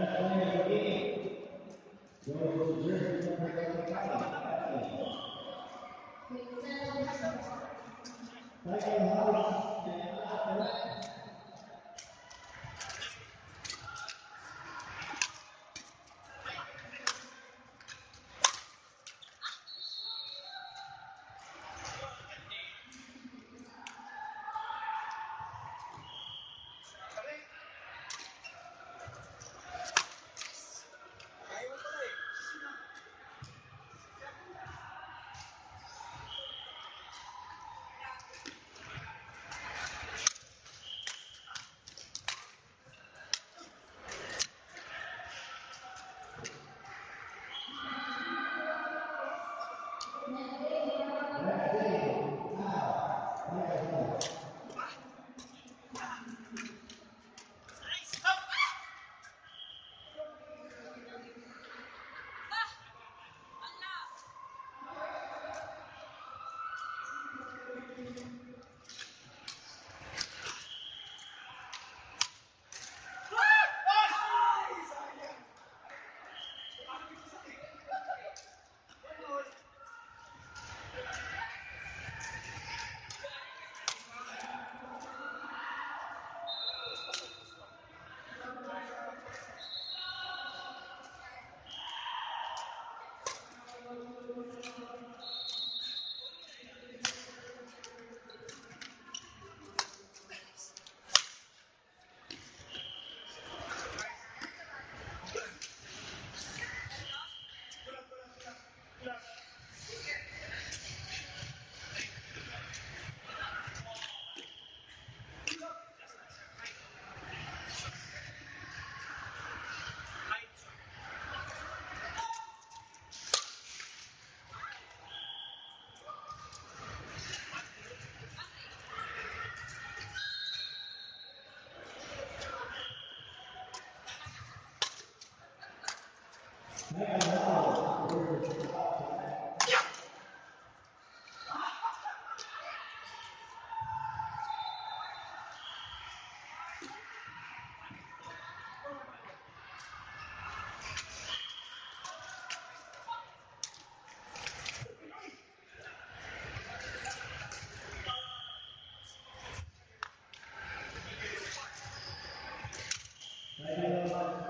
欢迎兄弟，有组织，让大家都看了，太好了。你在干什么？再见，好，谢谢，拜拜。Amen.